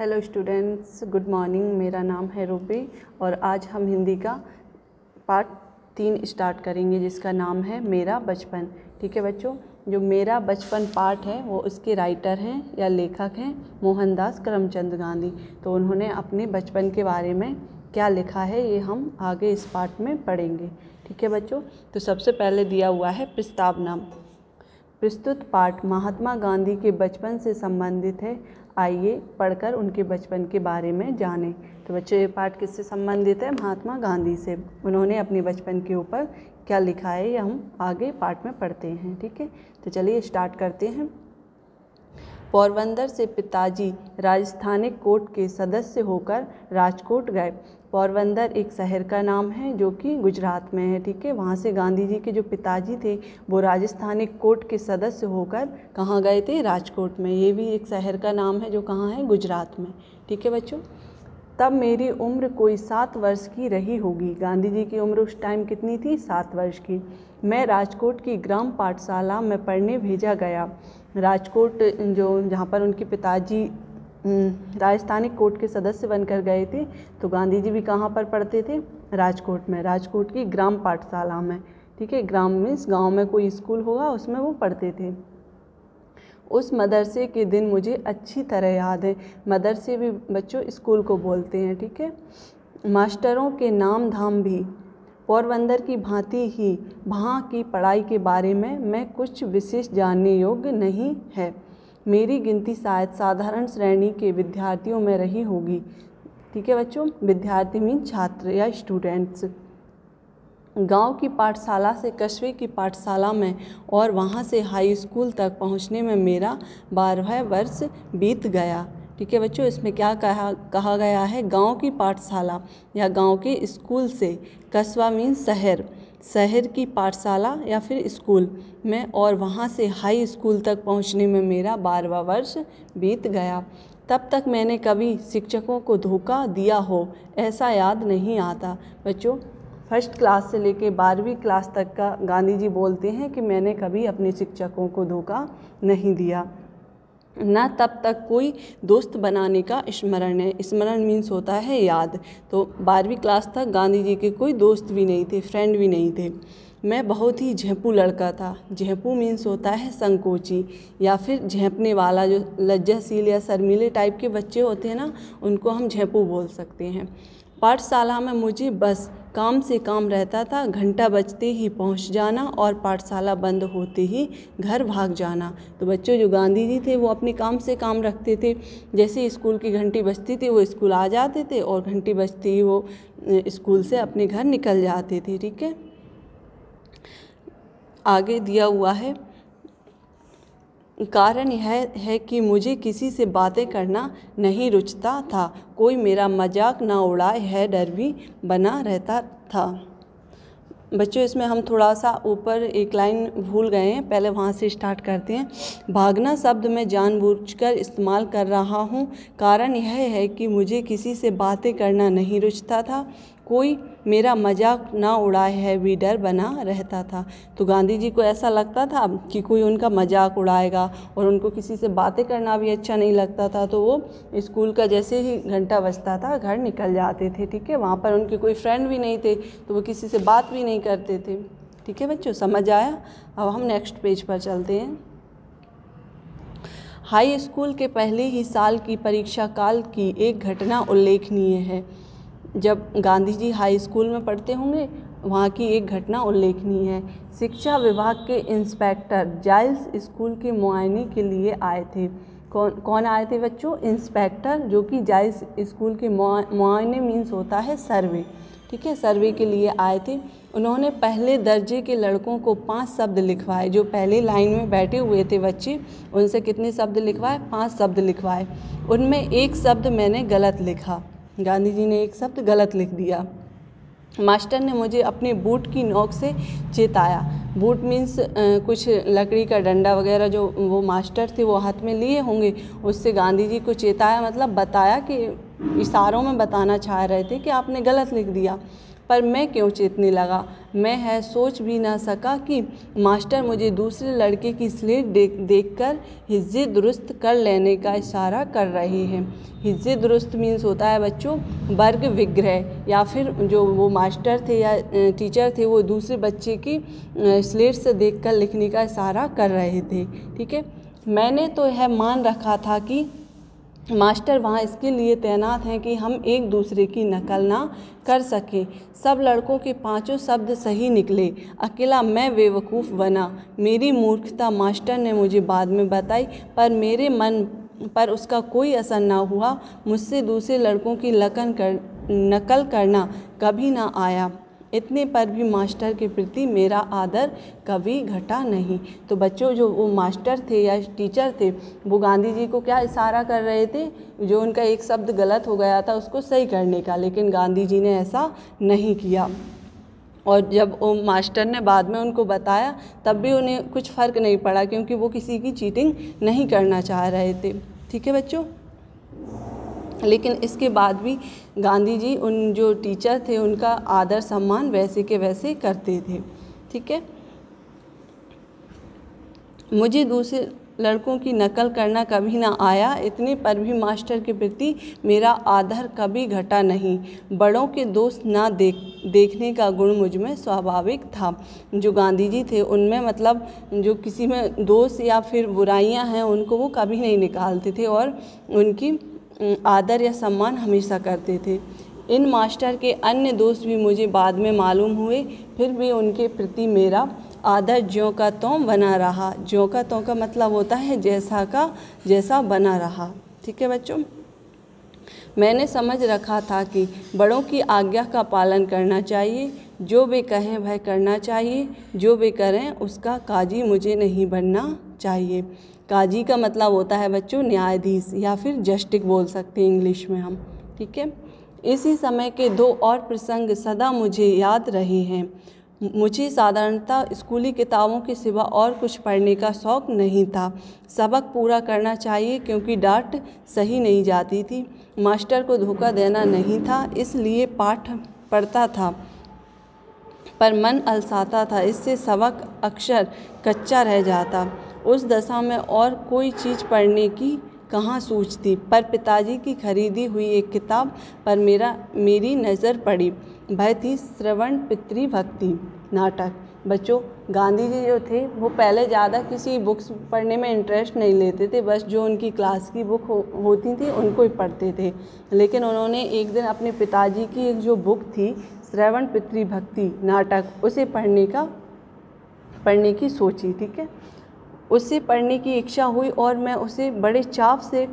Hello students good morning मेरा नाम है रूबी और आज हम हिंदी का पार्ट तीन स्टार्ट करेंगे, जिसका नाम है मेरा बचपन। ठीक है बच्चों? जो मेरा बचपन पार्ट है, वो उसके राइटर हैं या लेखक हैं मोहनदास करमचंद गांधी। तो उन्होंने अपने बचपन के बारे में क्या लिखा है, ये हम आगे इस पार्ट में पढ़ेंगे। ठीक है बच्चों? तो सबसे पहले दिया हुआ है प्रस्तावना। प्रस्तुत पाठ महात्मा गांधी के बचपन से संबंधित है। आइए पढ़कर उनके बचपन के बारे में जानें। तो बच्चों ये पाठ किससे संबंधित है? महात्मा गांधी से। उन्होंने अपने बचपन के ऊपर क्या लिखा है, ये हम आगे पाठ में पढ़ते हैं, ठीक है? तो चलिए स्टार्ट करते हैं। पोरबंदर से पिताजी राजस्थानिक कोर्ट के सदस्य होकर राजकोट गए। पोरबंदर एक शहर का नाम है, जो कि गुजरात में है, ठीक है? वहाँ से गांधी जी के जो पिताजी थे, वो राजस्थानिक कोर्ट के सदस्य होकर कहाँ गए थे? राजकोट में। ये भी एक शहर का नाम है, जो कहाँ है? गुजरात में, ठीक है बच्चों? तब मेरी उम्र कोई सात वर्ष की रही होगी। गांधी जी की उम्र उस टाइम कितनी थी? सात वर्ष की। मैं राजकोट की ग्राम पाठशाला में पढ़ने भेजा गया। राजकोट जो, जहाँ पर उनके पिताजी राजस्थानी कोर्ट के सदस्य बनकर गए थे तो गांधी जी भी कहाँ पर पढ़ते थे? राजकोट में। राजकोट की ग्राम पाठशाला में, ठीक है? ग्राम मीन्स गाँव में कोई स्कूल होगा, उसमें वो पढ़ते थे। उस मदरसे के दिन मुझे अच्छी तरह याद है। मदरसे भी बच्चों स्कूल को बोलते हैं, ठीक है? मास्टरों के नाम धाम भी, पोरबंदर की भांति ही, वहाँ की पढ़ाई के बारे में मैं कुछ विशेष जानने योग्य नहीं है। मेरी गिनती शायद साधारण श्रेणी के विद्यार्थियों में रही होगी। ठीक है बच्चों? विद्यार्थी मीन छात्र या स्टूडेंट्स गाँव की पाठशाला से कस्बे की पाठशाला में और वहाँ से हाई स्कूल तक पहुँचने में मेरा बारहवा वर्ष बीत गया। ठीक है बच्चों? इसमें क्या कहा कहा गया है? गाँव की पाठशाला या गाँव के स्कूल से कस्बा मीन शहर। शहर की पाठशाला या फिर स्कूल में और वहाँ से हाई स्कूल तक पहुँचने में मेरा बारहवा वर्ष बीत गया। तब तक मैंने कभी शिक्षकों को धोखा दिया हो, ऐसा याद नहीं आता। बच्चों, फ़र्स्ट क्लास से लेके बारहवीं क्लास तक का गांधी जी बोलते हैं कि मैंने कभी अपने शिक्षकों को धोखा नहीं दिया। न तब तक कोई दोस्त बनाने का स्मरण है। स्मरण मीन्स होता है याद। तो बारहवीं क्लास तक गांधी जी के कोई दोस्त भी नहीं थे फ्रेंड भी नहीं थे। मैं बहुत ही झेंपू लड़का था। झेंपू मीन्स होता है संकोची या फिर झेंपने वाला जो लज्जाशील या शर्मीले टाइप के बच्चे होते हैं ना, उनको हम झेंपू बोल सकते हैं। पाठशाला में मुझे बस काम से काम रहता था, घंटा बजते ही पहुँच जाना और पाठशाला बंद होते ही घर भाग जाना। तो बच्चों, जो गांधी जी थे, वो अपने काम से काम रखते थे। जैसे स्कूल की घंटी बजती थी, वो स्कूल आ जाते थे और घंटी बजते ही वो स्कूल से अपने घर निकल जाते थे, ठीक है? आगे दिया हुआ है। कारण यह है कि मुझे किसी से बातें करना नहीं रुचता था। कोई मेरा मज़ाक ना उड़ाए, है डर भी बना रहता था। बच्चों, इसमें हम थोड़ा सा ऊपर एक लाइन भूल गए हैं। पहले वहाँ से स्टार्ट करते हैं। भागना शब्द मैं जानबूझकर इस्तेमाल कर रहा हूँ। कारण यह है कि मुझे किसी से बातें करना नहीं रुचता था। कोई मेरा मज़ाक ना उड़ाए है, भी डर बना रहता था। तो गांधी जी को ऐसा लगता था कि कोई उनका मज़ाक उड़ाएगा और उनको किसी से बातें करना भी अच्छा नहीं लगता था। तो वो स्कूल का जैसे ही घंटा बजता था, घर निकल जाते थे, ठीक है? वहाँ पर उनके कोई फ्रेंड भी नहीं थे तो वो किसी से बात भी नहीं करते थे। ठीक है बच्चों, समझ आया? अब हम नेक्स्ट पेज पर चलते हैं। हाई स्कूल के पहले ही साल की परीक्षा काल की एक घटना उल्लेखनीय है। जब गांधी जी हाई स्कूल में पढ़ते होंगे, वहाँ की एक घटना उल्लेखनीय है। शिक्षा विभाग के इंस्पेक्टर जाइल्स स्कूल के मुआयने के लिए आए थे। कौन कौन आए थे बच्चों? इंस्पेक्टर, जो कि जाइल्स स्कूल के मुआयने मीन्स होता है सर्वे। ठीक है, सर्वे के लिए आए थे। उन्होंने पहले दर्जे के लड़कों को पाँच शब्द लिखवाए, जो पहले लाइन में बैठे हुए थे बच्चे। उनसे कितने शब्द लिखवाए? पाँच शब्द लिखवाए। उनमें एक शब्द मैंने गलत लिखा। गांधी जी ने एक शब्द गलत लिख दिया। मास्टर ने मुझे अपने बूट की नोक से चेताया। बूट मीन्स कुछ लकड़ी का डंडा वगैरह जो वो मास्टर थे वो हाथ में लिए होंगे, उससे गांधी जी को चेताया मतलब बताया कि इशारों में बताना चाह रहे थे कि आपने गलत लिख दिया। पर मैं क्यों चेतने लगा? मैं है, सोच भी ना सका कि मास्टर मुझे दूसरे लड़के की स्लेट देख देख कर हिज्जे दुरुस्त कर लेने का इशारा कर रहे हैं। हिज्जे दुरुस्त मीन्स होता है बच्चों, वर्ग विग्रह, या फिर जो वो मास्टर थे या टीचर थे, वो दूसरे बच्चे की स्लेट से देखकर लिखने का इशारा कर रहे थे। ठीक है? मैंने तो यह मान रखा था कि मास्टर वहाँ इसके लिए तैनात हैं कि हम एक दूसरे की नकल ना कर सकें। सब लड़कों के पाँचों शब्द सही निकले। अकेला मैं बेवकूफ़ बना। मेरी मूर्खता मास्टर ने मुझे बाद में बताई, पर मेरे मन पर उसका कोई असर ना हुआ। मुझसे दूसरे लड़कों की लकन कर, नकल करना कभी ना आया। इतने पर भी मास्टर के प्रति मेरा आदर कभी घटा नहीं। तो बच्चों, जो वो मास्टर थे या टीचर थे, वो गांधी जी को क्या इशारा कर रहे थे? जो उनका एक शब्द गलत हो गया था, उसको सही करने का। लेकिन गांधी जी ने ऐसा नहीं किया। और जब वो मास्टर ने बाद में उनको बताया, तब भी उन्हें कुछ फ़र्क नहीं पड़ा, क्योंकि वो किसी की चीटिंग नहीं करना चाह रहे थे। ठीक है बच्चों? लेकिन इसके बाद भी गांधी जी उन जो टीचर थे, उनका आदर सम्मान वैसे के वैसे करते थे। ठीक है? मुझे दूसरे लड़कों की नकल करना कभी ना आया, इतने पर भी मास्टर के प्रति मेरा आदर कभी घटा नहीं। बड़ों के दोस्त ना देख, देखने का गुण मुझमें स्वाभाविक था। जो गांधी जी थे, उनमें मतलब जो किसी में दोष या फिर बुराइयाँ हैं, उनको वो कभी नहीं निकालते थे और उनकी आदर या सम्मान हमेशा करते थे। इन मास्टर के अन्य दोस्त भी मुझे बाद में मालूम हुए, फिर भी उनके प्रति मेरा आदर ज्यों का त्यों बना रहा। ज्यों का त्यों का मतलब होता है जैसा का जैसा बना रहा। ठीक है बच्चों? मैंने समझ रखा था कि बड़ों की आज्ञा का पालन करना चाहिए। जो वे कहें वह करना चाहिए। जो वे करें उसका काजी मुझे नहीं बनना चाहिए। काजी का मतलब होता है बच्चों न्यायाधीश या फिर जस्टिक बोल सकते हैं इंग्लिश में हम, ठीक है? इसी समय के दो और प्रसंग सदा मुझे याद रहे हैं। मुझे साधारणतः स्कूली किताबों के सिवा और कुछ पढ़ने का शौक़ नहीं था। सबक पूरा करना चाहिए क्योंकि डांट सही नहीं जाती थी। मास्टर को धोखा देना नहीं था, इसलिए पाठ पढ़ता था। पर मन अलसाता था, इससे सबक अक्षर कच्चा रह जाता। उस दशा में और कोई चीज़ पढ़ने की कहाँ सूझती पर पिताजी की खरीदी हुई एक किताब पर मेरा मेरी नज़र पड़ी। वह थी श्रवण पितृभक्ति नाटक। बच्चों गांधी जी जो थे वो पहले ज़्यादा किसी बुक्स पढ़ने में इंटरेस्ट नहीं लेते थे। बस जो उनकी क्लास की बुक हो, होती थी उनको ही पढ़ते थे। लेकिन उन्होंने एक दिन अपने पिताजी की एक जो बुक थी श्रवण पितृभक्ति नाटक उसे पढ़ने का पढ़ने की सोची ठीक है? उससे पढ़ने की इच्छा हुई और मैं उसे बड़े चाव से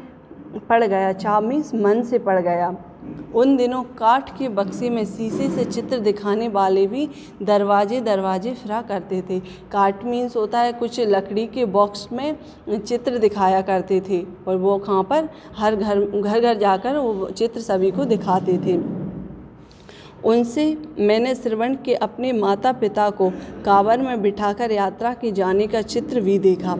पढ़ गया, चाव मीन्स मन से पढ़ गया। उन दिनों काठ के बक्से में शीशे से चित्र दिखाने वाले भी दरवाजे दरवाजे फिरा करते थे। काठ मीन्स होता है कुछ लकड़ी के बॉक्स में चित्र दिखाया करते थे और वो कहाँ पर? हर घर घर घर जाकर वो चित्र सभी को दिखाते थे। उनसे मैंने श्रवण के अपने माता पिता को कांवर में बिठाकर यात्रा के जाने का चित्र भी देखा।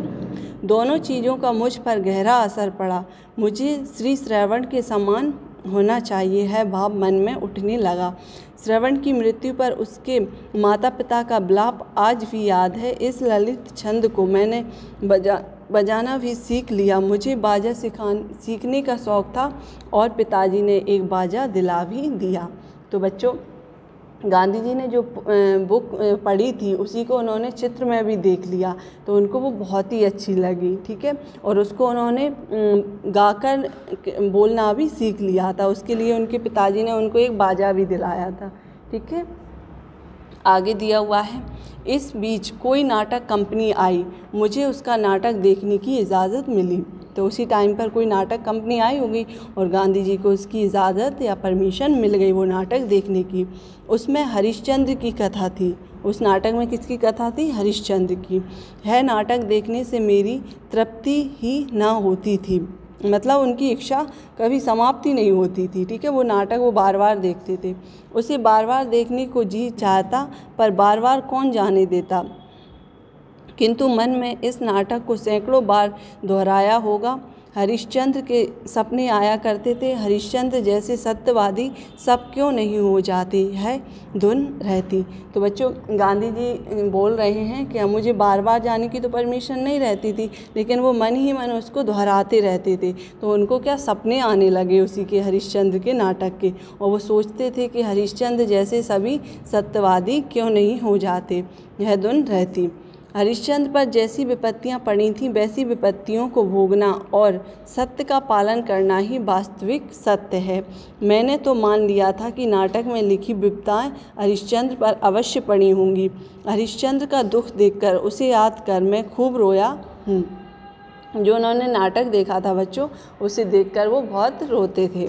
दोनों चीज़ों का मुझ पर गहरा असर पड़ा। मुझे श्री श्रवण के समान होना चाहिए है भाव मन में उठने लगा। श्रवण की मृत्यु पर उसके माता पिता का ब्लाप आज भी याद है। इस ललित छंद को मैंने बजा, बजाना भी सीख लिया। मुझे बाजा सिखान, सीखने का शौक़ था और पिताजी ने एक बाजा दिला भी दिया। तो बच्चों, गांधी जी ने जो बुक पढ़ी थी, उसी को उन्होंने चित्र में भी देख लिया। तो उनको वो बहुत ही अच्छी लगी, ठीक है? और उसको उन्होंने गाकर बोलना भी सीख लिया था। उसके लिए उनके पिताजी ने उनको एक बाजा भी दिलाया था, ठीक है? आगे दिया हुआ है, इस बीच कोई नाटक कंपनी आई, मुझे उसका नाटक देखने की इजाज़त मिली। तो उसी टाइम पर कोई नाटक कंपनी आई होगी और गांधी जी को उसकी इजाज़त या परमिशन मिल गई वो नाटक देखने की। उसमें हरिश्चंद्र की कथा थी। उस नाटक में किसकी कथा थी? हरिश्चंद्र की। है नाटक देखने से मेरी तृप्ति ही ना होती थी। मतलब उनकी इच्छा कभी समाप्ति नहीं होती थी, ठीक है? वो नाटक वो बार बार देखते थे। उसे बार बार देखने को जी चाहता, पर बार बार कौन जाने देता? किंतु मन में इस नाटक को सैकड़ों बार दोहराया होगा। हरिश्चंद्र के सपने आया करते थे। हरिश्चंद्र जैसे सत्यवादी सब क्यों नहीं हो जाते है? धुन रहती। तो बच्चों, गांधी जी बोल रहे हैं कि मुझे बार बार जाने की तो परमिशन नहीं रहती थी, लेकिन वो मन ही मन उसको दोहराते रहते थे। तो उनको क्या सपने आने लगे उसी के, हरिश्चंद्र के नाटक के? और वो सोचते थे कि हरिश्चंद्र जैसे सभी सत्यवादी क्यों नहीं हो जाते? यह धुन रहती। हरिश्चंद्र पर जैसी विपत्तियाँ पड़ी थीं, वैसी विपत्तियों को भोगना और सत्य का पालन करना ही वास्तविक सत्य है। मैंने तो मान लिया था कि नाटक में लिखी विपताएँ हरिश्चंद्र पर अवश्य पड़ी होंगी। हरिश्चंद्र का दुख देखकर उसे याद कर मैं खूब रोया हूँ। जो उन्होंने नाटक देखा था बच्चों, उसे देखकर वो बहुत रोते थे।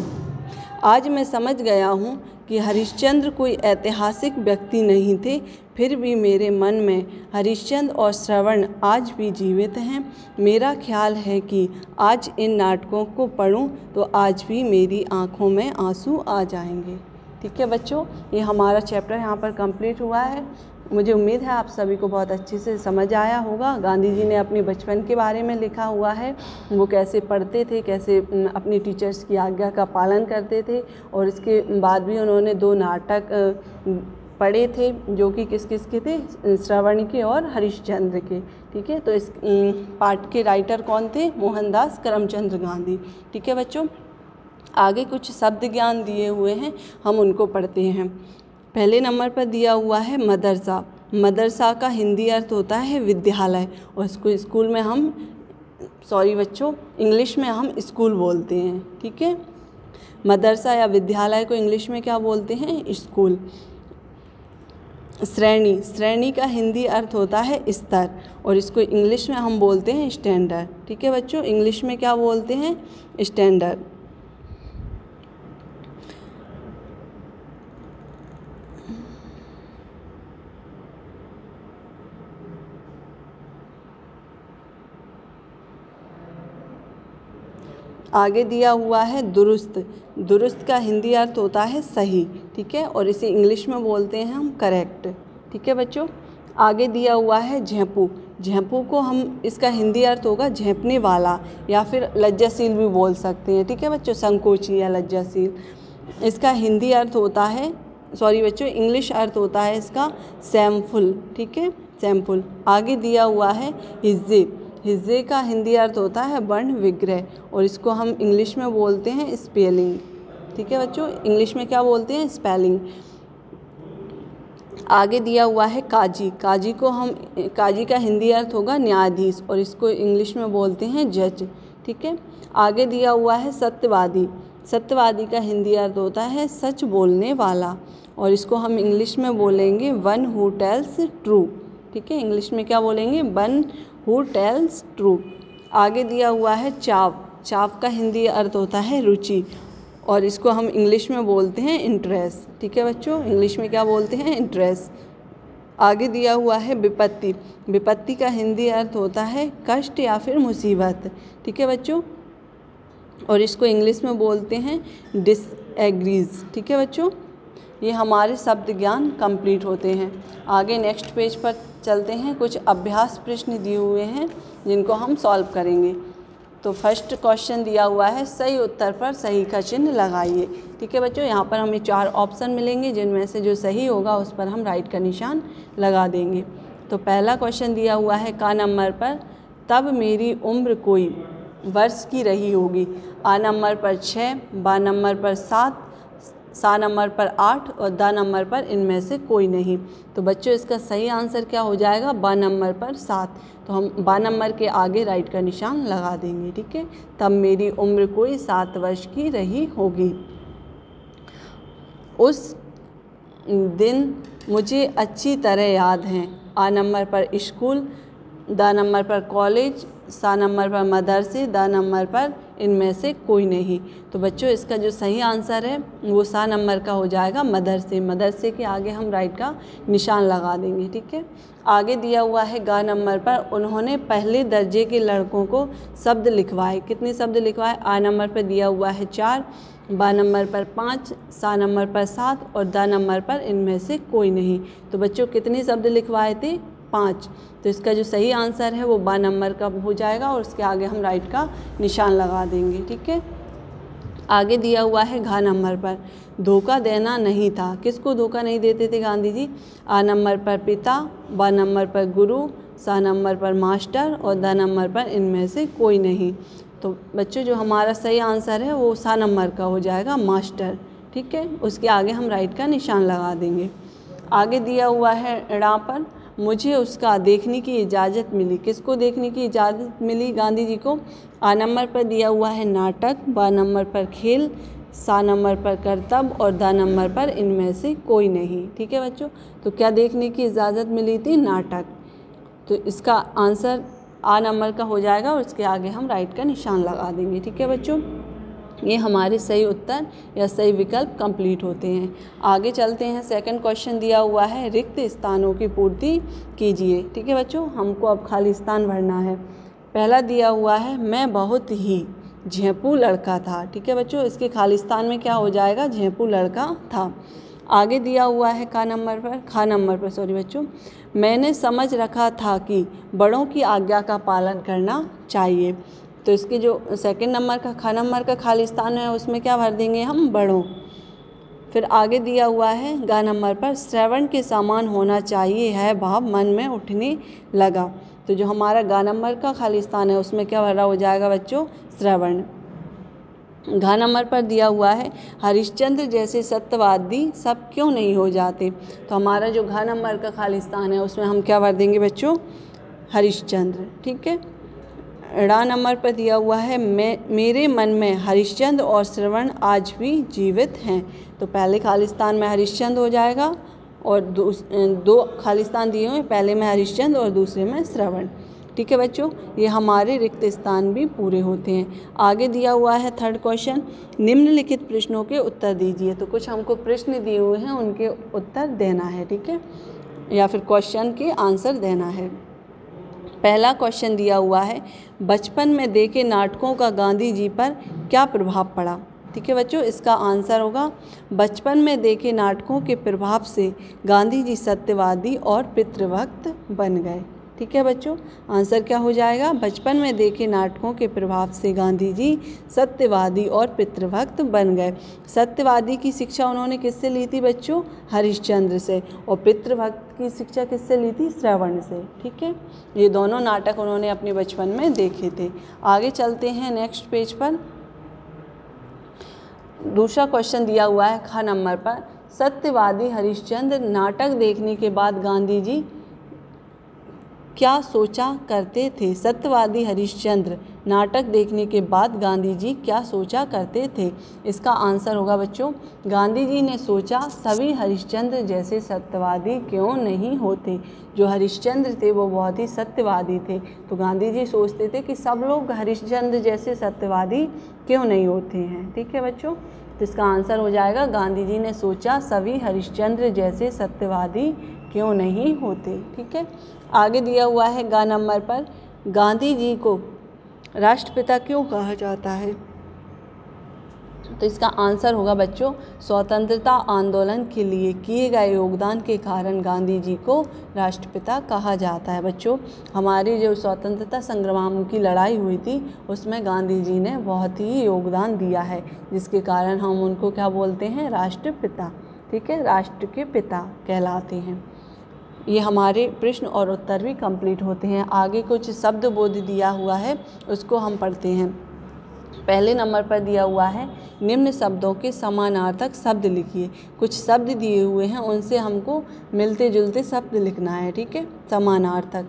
आज मैं समझ गया हूँ कि हरिश्चंद्र कोई ऐतिहासिक व्यक्ति नहीं थे, फिर भी मेरे मन में हरिश्चंद्र और श्रवण आज भी जीवित हैं। मेरा ख्याल है कि आज इन नाटकों को पढ़ूं तो आज भी मेरी आँखों में आँसू आ जाएँगे। ठीक है बच्चों, ये हमारा चैप्टर यहाँ पर कंप्लीट हुआ है। मुझे उम्मीद है आप सभी को बहुत अच्छे से समझ आया होगा। गांधी जी ने अपने बचपन के बारे में लिखा हुआ है। वो कैसे पढ़ते थे, कैसे अपनी टीचर्स की आज्ञा का पालन करते थे और इसके बाद भी उन्होंने दो नाटक पढ़े थे जो कि किस किस के थे? श्रवण के और हरिश्चंद्र के। ठीक है? तो इस पाठ के राइटर कौन थे? मोहनदास करमचंद्र गांधी। ठीक है बच्चों? आगे कुछ शब्द ज्ञान दिए हुए हैं, हम उनको पढ़ते हैं। पहले नंबर पर दिया हुआ है मदरसा। मदरसा का हिंदी अर्थ होता है विद्यालय और इसको स्कूल में हम, सॉरी बच्चों, इंग्लिश में हम स्कूल बोलते हैं, ठीक है? मदरसा या विद्यालय को इंग्लिश में क्या बोलते हैं? स्कूल। श्रेणी। श्रेणी का हिंदी अर्थ होता है स्तर और इसको इंग्लिश में हम बोलते हैं स्टैंडर्ड, ठीक है बच्चों? इंग्लिश में क्या बोलते हैं? स्टैंडर्ड। आगे दिया हुआ है दुरुस्त। दुरुस्त का हिंदी अर्थ होता है सही, ठीक है? और इसे इंग्लिश में बोलते हैं हम करेक्ट ठीक है बच्चों? आगे दिया हुआ है झेंपू। झेंपू को हम, इसका हिंदी अर्थ होगा झेंपने वाला, या फिर लज्जाशील भी बोल सकते हैं, ठीक है बच्चों? संकोची या लज्जाशील। इसका हिंदी अर्थ होता है सॉरी बच्चों, इंग्लिश अर्थ होता है इसका सैमफुल, ठीक है? सैम्फुल। आगे दिया हुआ है हिज्जे हिज्जे का हिंदी अर्थ होता है वर्ण विग्रह, और इसको हम इंग्लिश में बोलते हैं स्पेलिंग ठीक है बच्चों? इंग्लिश में क्या बोलते हैं? स्पेलिंग आगे दिया हुआ है काजी। काजी को हम, काजी का हिंदी अर्थ होगा न्यायाधीश, और इसको इंग्लिश में बोलते हैं जज। ठीक है? आगे दिया हुआ है सत्यवादी। सत्यवादी का हिंदी अर्थ होता है सच बोलने वाला, और इसको हम इंग्लिश में बोलेंगे वन हु टेल्स ट्रू। ठीक है? इंग्लिश में क्या बोलेंगे? वन हु टेल्स ट्रू आगे दिया हुआ है चाव। चाव का हिंदी अर्थ होता है रुचि। और इसको हम इंग्लिश में बोलते हैं इंटरेस्ट ठीक है बच्चों? इंग्लिश में क्या बोलते हैं? इंटरेस्ट आगे दिया हुआ है विपत्ति। विपत्ति का हिंदी अर्थ होता है कष्ट या फिर मुसीबत। ठीक है बच्चों? और इसको इंग्लिश में बोलते हैं डिसएग्रीज ठीक है बच्चों? ये हमारे शब्द ज्ञान कंप्लीट होते हैं। आगे नेक्स्ट पेज पर चलते हैं। कुछ अभ्यास प्रश्न दिए हुए हैं, जिनको हम सॉल्व करेंगे। तो फ़र्स्ट क्वेश्चन दिया हुआ है, सही उत्तर पर सही का चिन्ह लगाइए। ठीक है बच्चों, यहाँ पर हमें चार ऑप्शन मिलेंगे, जिनमें से जो सही होगा उस पर हम राइट का निशान लगा देंगे। तो पहला क्वेश्चन दिया हुआ है का नंबर पर, तब मेरी उम्र कोई वर्ष की रही होगी आ नंबर पर छः, बा नंबर पर सात सा नंबर पर आठ और द नंबर पर इनमें से कोई नहीं। तो बच्चों, इसका सही आंसर क्या हो जाएगा? ब नंबर पर सात। तो हम बा नंबर के आगे राइट का निशान लगा देंगे, ठीक है? तब मेरी उम्र कोई सात वर्ष की रही होगी। उस दिन मुझे अच्छी तरह याद हैं। आ नंबर पर स्कूल, द नंबर पर कॉलेज, सा नंबर पर मदरसे, द नंबर पर इनमें से कोई नहीं। तो बच्चों, इसका जो सही आंसर है, वो सा नंबर का हो जाएगा मदरसे। मदरसे के आगे हम राइट का निशान लगा देंगे, ठीक है? आगे दिया हुआ है गा नंबर पर, उन्होंने पहले दर्जे के लड़कों को शब्द लिखवाए। कितने शब्द लिखवाए? आ नंबर पर दिया हुआ है चार, बा नंबर पर पाँच, सा नंबर पर सात और द नंबर पर इनमें से कोई नहीं। तो बच्चों, कितने शब्द लिखवाए थे? पाँच। तो इसका जो सही आंसर है वो बा नंबर का हो जाएगा और उसके आगे हम राइट का निशान लगा देंगे, ठीक है? आगे दिया हुआ है घा नंबर पर। धोखा देना नहीं था। किसको धोखा नहीं देते थे गांधी जी? आ नंबर पर पिता, ब नंबर पर गुरु, सा नंबर पर मास्टर और द नंबर पर इनमें से कोई नहीं। तो बच्चों, जो हमारा सही आंसर है वो सा नंबर का हो जाएगा मास्टर, ठीक है? उसके आगे हम राइट का निशान लगा देंगे। आगे दिया हुआ है ड़ा पर। मुझे उसका देखने की इजाज़त मिली। किसको देखने की इजाज़त मिली? गांधी जी को। आ नंबर पर दिया हुआ है नाटक, ब नंबर पर खेल, सा नंबर पर करतब और द नंबर पर इनमें से कोई नहीं। ठीक है बच्चों? तो क्या देखने की इजाज़त मिली थी? नाटक। तो इसका आंसर आ नंबर का हो जाएगा और इसके आगे हम राइट का निशान लगा देंगे। ठीक है बच्चों? ये हमारे सही उत्तर या सही विकल्प कंप्लीट होते हैं। आगे चलते हैं। सेकंड क्वेश्चन दिया हुआ है, रिक्त स्थानों की पूर्ति कीजिए। ठीक है बच्चों, हमको अब खाली स्थान भरना है। पहला दिया हुआ है, मैं बहुत ही झेपू लड़का था। ठीक है बच्चों, इसके खालिस्तान में क्या हो जाएगा? झेपू लड़का था। आगे दिया हुआ है का नंबर पर, खा नंबर पर सॉरी बच्चों। मैंने समझ रखा था कि बड़ों की आज्ञा का पालन करना चाहिए। तो इसके जो सेकंड नंबर का खा नंबर का खालिस्तान है, उसमें क्या भर देंगे हम? बड़ों। फिर आगे दिया हुआ है, गा नंबर पर, श्रवण के समान होना चाहिए, है भाव मन में उठने लगा। तो जो हमारा गा नंबर का खालिस्तान है, उसमें क्या भरा हो जाएगा बच्चों? श्रवण। घा नंबर पर दिया हुआ है, हरिश्चंद्र जैसे सत्यवादी सब क्यों नहीं हो जाते? तो हमारा जो घा नंबर का खालिस्तान है, उसमें हम क्या भर देंगे बच्चों? हरिश्चंद्र। ठीक है? ड़ा नंबर पर दिया हुआ है मैं मेरे मन में हरिश्चंद्र और श्रवण आज भी जीवित हैं। तो पहले खालिस्तान में हरिश्चंद्र हो जाएगा और दो, दो खालिस्तान दिए हुए पहले में हरिश्चंद्र और दूसरे में श्रवण। ठीक है बच्चों ये हमारे रिक्त स्थान भी पूरे होते हैं। आगे दिया हुआ है थर्ड क्वेश्चन निम्नलिखित प्रश्नों के उत्तर दीजिए। तो कुछ हमको प्रश्न दिए हुए हैं उनके उत्तर देना है ठीक है? या फिर क्वेश्चन के आंसर देना है। पहला क्वेश्चन दिया हुआ है, बचपन में देखे नाटकों का गांधी जी पर क्या प्रभाव पड़ा? ठीक है बच्चों, इसका आंसर होगा, बचपन में देखे नाटकों के प्रभाव से गांधी जी सत्यवादी और पितृभक्त बन गए। ठीक है बच्चों? आंसर क्या हो जाएगा? बचपन में देखे नाटकों के प्रभाव से गांधी जी सत्यवादी और पितृभक्त बन गए। सत्यवादी की शिक्षा उन्होंने किससे ली थी बच्चों? हरिश्चंद्र से। और पितृभक्त की शिक्षा किससे ली थी? श्रवण से। ठीक है? ये दोनों नाटक उन्होंने अपने बचपन में देखे थे। आगे चलते हैं नेक्स्ट पेज पर। दूसरा क्वेश्चन दिया हुआ है, खा नंबर पर। सत्यवादी हरिश्चंद्र नाटक देखने के बाद गांधी जी क्या सोचा करते थे? सत्यवादी हरिश्चंद्र। नाटक देखने के बाद गांधी जी क्या सोचा करते थे? इसका आंसर होगा बच्चों गांधी जी ने सोचा, सभी हरिश्चंद्र जैसे सत्यवादी क्यों नहीं होते? जो हरिश्चंद्र थे, वो बहुत ही सत्यवादी थे। तो गांधी जी सोचते थे कि सब लोग हरिश्चंद्र जैसे सत्यवादी क्यों नहीं होते हैं? ठीक है बच्चों? तो इसका आंसर हो जाएगा गांधी जी ने सोचा, सभी हरिश्चंद्र जैसे सत्यवादी क्यों नहीं होते? ठीक है? आगे दिया हुआ है गा नंबर पर, गांधी जी को राष्ट्रपिता क्यों कहा जाता है? तो इसका आंसर होगा बच्चों, स्वतंत्रता आंदोलन के लिए किए गए योगदान के कारण गांधी जी को राष्ट्रपिता कहा जाता है। बच्चों, हमारी जो स्वतंत्रता संग्राम की लड़ाई हुई थी, उसमें गांधी जी ने बहुत ही योगदान दिया है, जिसके कारण हम उनको क्या बोलते हैं? राष्ट्रपिता, ठीक है? राष्ट्र के पिता कहलाते हैं। ये हमारे प्रश्न और उत्तर भी कंप्लीट होते हैं। आगे कुछ शब्द बोध दिया हुआ है, उसको हम पढ़ते हैं। पहले नंबर पर दिया हुआ है, निम्न शब्दों के समानार्थक शब्द लिखिए। कुछ शब्द दिए हुए हैं, उनसे हमको मिलते जुलते शब्द लिखना है, ठीक है? समानार्थक।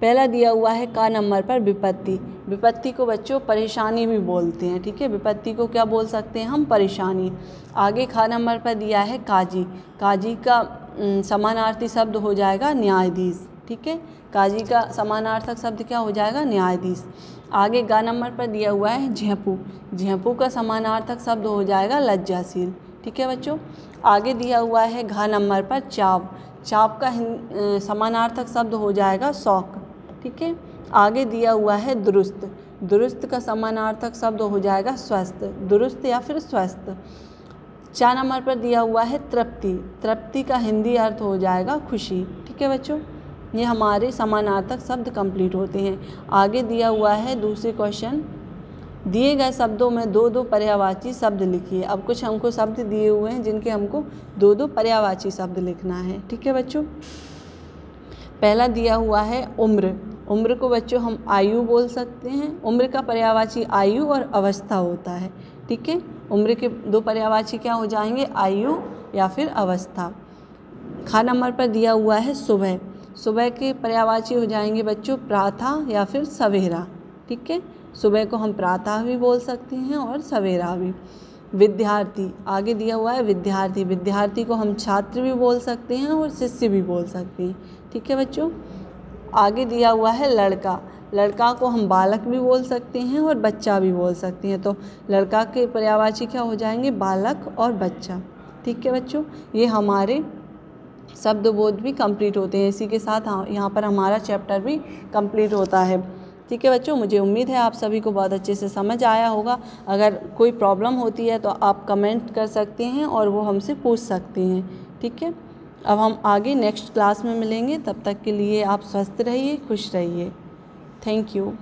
पहला दिया हुआ है का नंबर पर विपत्ति। विपत्ति को बच्चों परेशानी भी बोलते हैं, ठीक है? विपत्ति को क्या बोल सकते हैं हम? परेशानी। आगे खा नंबर पर दिया है काजी। काजी का समानार्थी शब्द हो जाएगा न्यायाधीश, ठीक है? काजी का समानार्थक शब्द क्या हो जाएगा? न्यायाधीश। आगे गा नंबर पर दिया हुआ है झेपू। झेपू का समानार्थक शब्द हो जाएगा लज्जाशील, ठीक है बच्चों? आगे दिया हुआ है घा नंबर पर चाव। चाप का समानार्थक शब्द हो जाएगा शौक, ठीक है? आगे दिया हुआ है दुरुस्त। दुरुस्त का समानार्थक शब्द हो जाएगा स्वस्थ। दुरुस्त या फिर स्वस्थ? चार नंबर पर दिया हुआ है तृप्ति। तृप्ति का हिंदी अर्थ हो जाएगा खुशी। ठीक है बच्चों? ये हमारे समानार्थक शब्द कंप्लीट होते हैं। आगे दिया हुआ है दूसरे क्वेश्चन दिए गए शब्दों में दो दो पर्यावाची शब्द लिखिए। अब कुछ हमको शब्द दिए हुए हैं जिनके हमको दो दो पर्यावाची शब्द लिखना है। ठीक है बच्चों? पहला दिया हुआ है उम्र। उम्र को बच्चों हम आयु बोल सकते हैं। उम्र का पर्यावाची आयु और अवस्था होता है। ठीक है? उम्र के दो पर्यावाची क्या हो जाएँगे? आयु या फिर अवस्था। खा नंबर पर दिया हुआ है सुबह। सुबह के पर्यावाची हो जाएँगे बच्चों प्रातः या फिर सवेरा। ठीक है? सुबह को हम प्रातः भी बोल सकते हैं और सवेरा भी। विद्यार्थी, आगे दिया हुआ है विद्यार्थी। विद्यार्थी को हम छात्र भी बोल सकते हैं और शिष्य भी बोल सकते हैं। ठीक है बच्चों? आगे दिया हुआ है लड़का। लड़का को हम बालक भी बोल सकते हैं और बच्चा भी बोल सकते हैं। तो लड़का के पर्यावाची क्या हो जाएँगे? बालक और बच्चा। ठीक है बच्चों? ये हमारे शब्द बोध भी कंप्लीट होते हैं। इसी के साथ हाँ, यहाँ पर हमारा चैप्टर भी कंप्लीट होता है। ठीक है बच्चों? मुझे उम्मीद है आप सभी को बहुत अच्छे से समझ आया होगा। अगर कोई प्रॉब्लम होती है तो आप कमेंट कर सकते हैं और वो हमसे पूछ सकते हैं। ठीक है? अब हम आगे नेक्स्ट क्लास में मिलेंगे, तब तक के लिए आप स्वस्थ रहिए, खुश रहिए। Thank you